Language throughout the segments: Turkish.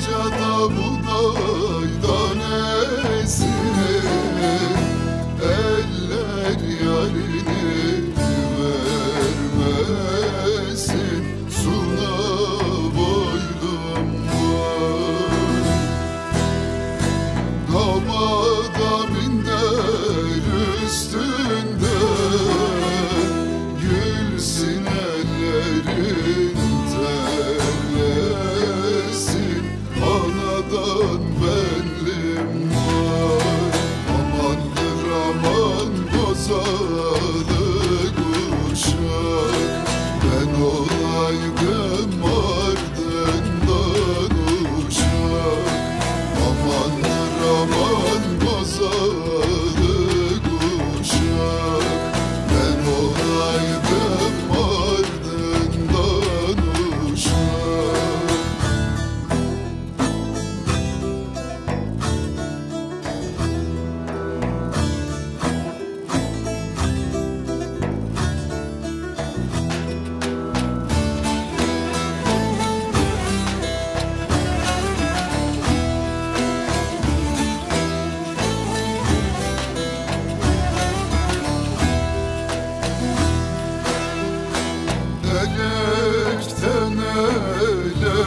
Kocada buğday tanesi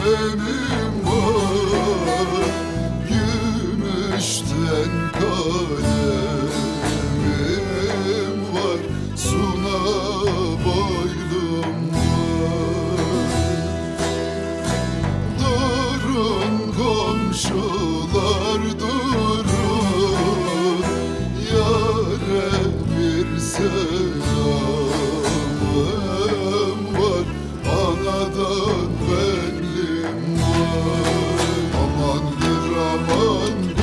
ölüm var. Gümüşten kalemim var. Suna baylım var. Durun komşular durun. Yare bir selamım var. Anadan aman bir aman.